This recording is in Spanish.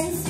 friends.